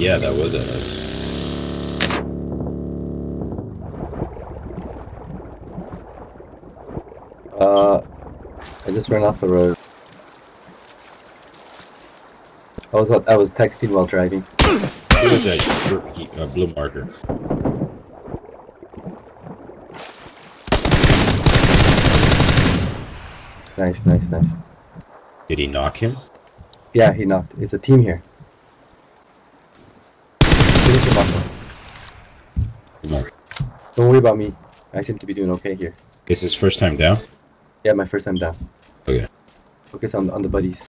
Yeah, that was at us. Uh, I just ran off the road. I was I was texting while driving. What was? Uh, blue marker. Nice, nice, nice. Did he knock him? Yeah, he knocked. It's a team here. Finish him off. No. Don't worry about me. I seem to be doing okay here. Is this his first time down? Yeah, my first time down. Okay. Focus on on the buddies.